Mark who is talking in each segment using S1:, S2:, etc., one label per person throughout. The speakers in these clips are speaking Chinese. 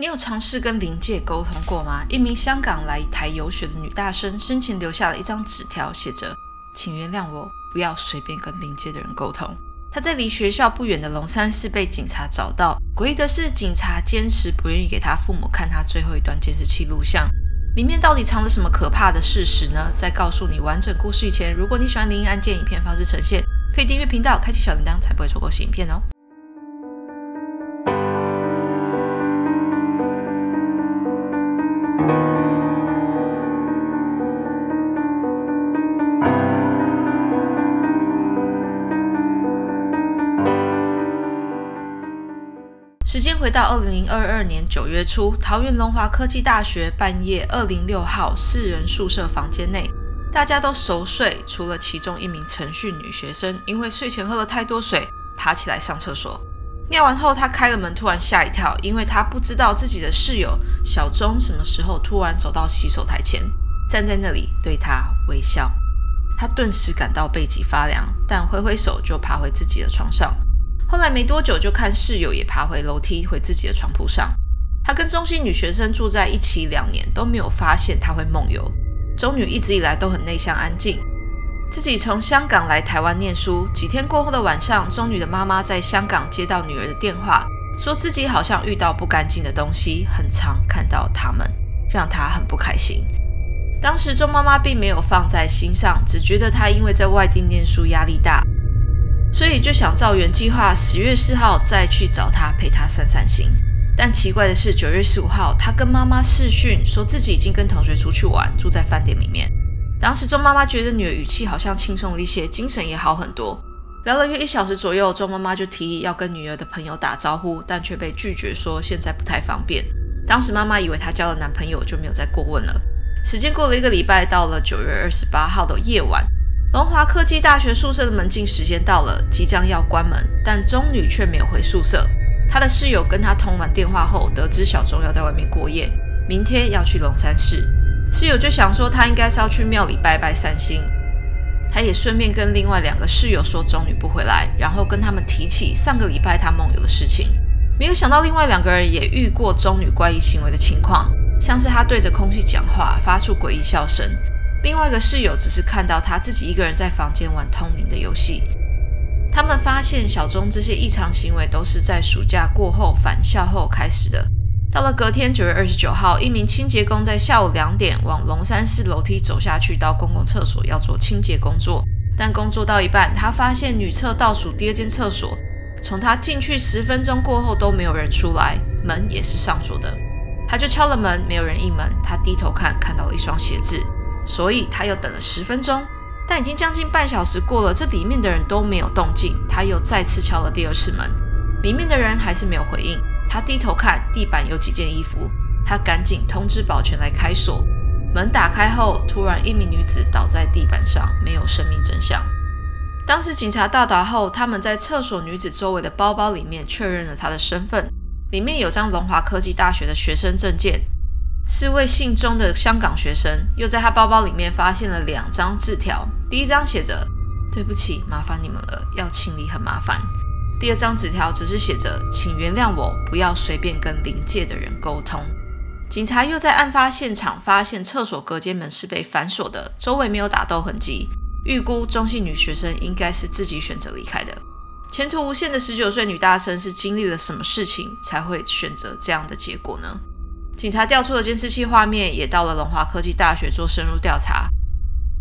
S1: 你有尝试跟灵界沟通过吗？一名香港来台游学的女大生生前留下了一张纸条，写着：“请原谅我，不要随便跟灵界的人沟通。”她在离学校不远的龙山寺被警察找到。诡异的是，警察坚持不愿意给她父母看她最后一段监视器录像，里面到底藏了什么可怕的事实呢？在告诉你完整故事以前，如果你喜欢灵异案件影片方式呈现，可以订阅频道，开启小铃铛，才不会错过新影片哦。到二零二二年九月初，桃园龙华科技大学半夜二零六号四人宿舍房间内，大家都熟睡，除了其中一名程序女学生，因为睡前喝了太多水，爬起来上厕所。尿完后，她开了门，突然吓一跳，因为她不知道自己的室友小钟什么时候突然走到洗手台前，站在那里对她微笑。她顿时感到背脊发凉，但挥挥手就爬回自己的床上。后来没多久，就看室友也爬回楼梯回自己的床铺上。他跟中心女学生住在一起两年，都没有发现她会梦游。中女一直以来都很内向安静，自己从香港来台湾念书。几天过后的晚上，中女的妈妈在香港接到女儿的电话，说自己好像遇到不干净的东西，很常看到他们，让她很不开心。当时钟妈妈并没有放在心上，只觉得她因为在外地念书压力大。所以就想照原计划，十月四号再去找他，陪他散散心。但奇怪的是，九月十五号，他跟妈妈视讯，说自己已经跟同学出去玩，住在饭店里面。当时周妈妈觉得女儿语气好像轻松了一些，精神也好很多。聊了约一小时左右，周妈妈就提议要跟女儿的朋友打招呼，但却被拒绝，说现在不太方便。当时妈妈以为她交了男朋友，就没有再过问了。时间过了一个礼拜，到了九月二十八号的夜晚。龙华科技大学宿舍的门禁时间到了，即将要关门，但钟女却没有回宿舍。她的室友跟她通完电话后，得知小钟要在外面过夜，明天要去龙山寺。室友就想说，她应该是要去庙里拜拜散心。她也顺便跟另外两个室友说，钟女不回来，然后跟他们提起上个礼拜她梦游的事情。没有想到，另外两个人也遇过钟女怪异行为的情况，像是她对着空气讲话，发出诡异笑声。另外一个室友只是看到他自己一个人在房间玩通灵的游戏。他们发现小钟这些异常行为都是在暑假过后返校后开始的。到了隔天九月二十九号，一名清洁工在下午两点往龙山寺楼梯走下去，到公共厕所要做清洁工作。但工作到一半，他发现女厕倒数第二间厕所，从他进去十分钟过后都没有人出来，门也是上锁的。他就敲了门，没有人应门。他低头看，看到了一双鞋子。所以他又等了十分钟，但已经将近半小时过了，这里面的人都没有动静。他又再次敲了第二次门，里面的人还是没有回应。他低头看地板有几件衣服，他赶紧通知保全来开锁。门打开后，突然一名女子倒在地板上，没有生命真相。当时警察到达后，他们在厕所女子周围的包包里面确认了她的身份，里面有张龙华科技大学的学生证件。是位姓钟的香港学生，又在他包包里面发现了两张字条。第一张写着：“对不起，麻烦你们了，要清理很麻烦。”第二张纸条只是写着：“请原谅我，不要随便跟临界的人沟通。”警察又在案发现场发现厕所隔间门是被反锁的，周围没有打斗痕迹，预估中性女学生应该是自己选择离开的。前途无限的十九岁女大生是经历了什么事情才会选择这样的结果呢？警察调出的监视器画面也到了龙华科技大学做深入调查。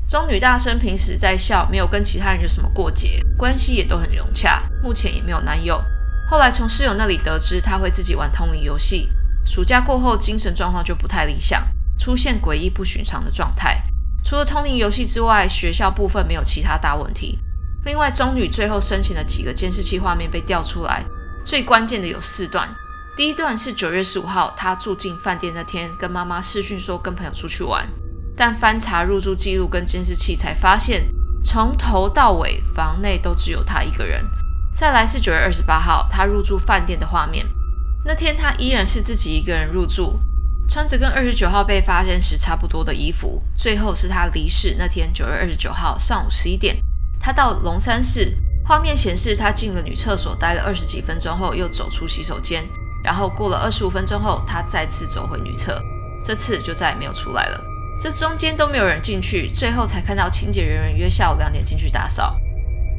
S1: 中女大生平时在校，没有跟其他人有什么过节，关系也都很融洽，目前也没有男友。后来从室友那里得知，她会自己玩通灵游戏。暑假过后，精神状况就不太理想，出现诡异不寻常的状态。除了通灵游戏之外，学校部分没有其他大问题。另外，中女最后申请的几个监视器画面被调出来，最关键的有四段。第一段是九月十五号，他住进饭店那天，跟妈妈视讯说跟朋友出去玩，但翻查入住记录跟监视器才发现，从头到尾房内都只有他一个人。再来是九月二十八号，他入住饭店的画面，那天他依然是自己一个人入住，穿着跟二十九号被发现时差不多的衣服。最后是他离世那天，九月二十九号上午十一点，他到龙山寺，画面显示他进了女厕所，待了二十几分钟后又走出洗手间。然后过了二十五分钟后，他再次走回女厕，这次就再也没有出来了。这中间都没有人进去，最后才看到清洁人员约下午两点进去打扫。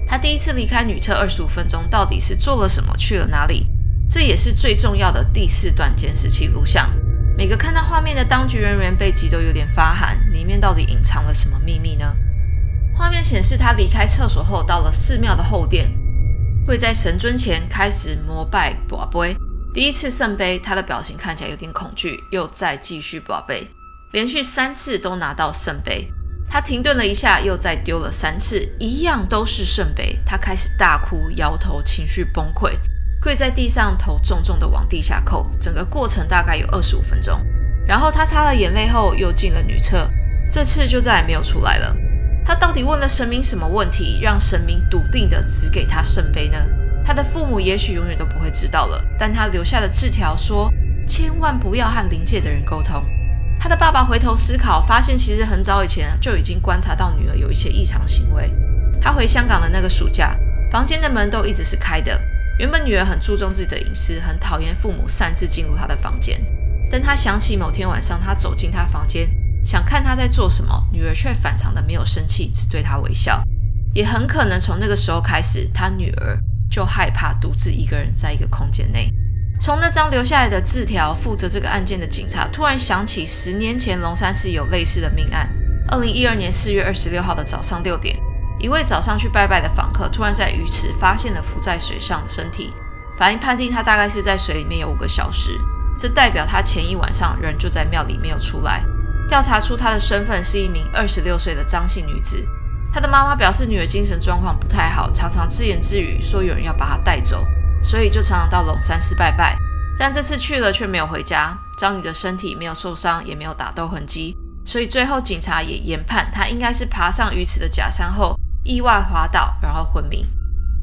S1: 他第一次离开女厕二十五分钟，到底是做了什么，去了哪里？这也是最重要的第四段监视器录像。每个看到画面的当局人员背脊都有点发寒，里面到底隐藏了什么秘密呢？画面显示他离开厕所后，到了寺庙的后殿，跪在神尊前开始膜拜。第一次圣杯，他的表情看起来有点恐惧，又再继续宝贝，连续三次都拿到圣杯。他停顿了一下，又再丢了三次，一样都是圣杯。他开始大哭，摇头，情绪崩溃，跪在地上，头重重的往地下扣。整个过程大概有二十五分钟。然后他擦了眼泪后，又进了女厕，这次就再也没有出来了。他到底问了神明什么问题，让神明笃定的只给他圣杯呢？他的父母也许永远都不会知道了。但他留下的字条说，千万不要和灵界的人沟通。他的爸爸回头思考，发现其实很早以前就已经观察到女儿有一些异常行为。他回香港的那个暑假，房间的门都一直是开的。原本女儿很注重自己的隐私，很讨厌父母擅自进入她的房间。但他想起某天晚上，他走进她房间，想看她在做什么，女儿却反常的没有生气，只对他微笑。也很可能从那个时候开始，他女儿就害怕独自一个人在一个空间内。从那张留下来的字条，负责这个案件的警察突然想起十年前龙山寺有类似的命案。二零一二年四月二十六号的早上六点，一位早上去拜拜的访客突然在鱼池发现了浮在水上的身体，法医判定他大概是在水里面有五个小时，这代表他前一晚上人就在庙里没有出来。调查出他的身份是一名二十六岁的张姓女子，他的妈妈表示女儿精神状况不太好，常常自言自语说有人要把她带走。所以就常常到龙山寺拜拜，但这次去了却没有回家。张女的身体没有受伤，也没有打斗痕迹，所以最后警察也研判她应该是爬上鱼池的假山后意外滑倒，然后昏迷。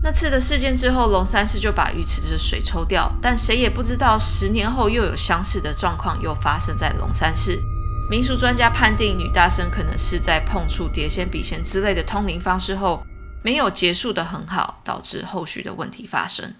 S1: 那次的事件之后，龙山寺就把鱼池的水抽掉，但谁也不知道十年后又有相似的状况又发生在龙山寺。民俗专家判定女大生可能是在碰触碟仙、笔仙之类的通灵方式后，没有结束的很好，导致后续的问题发生。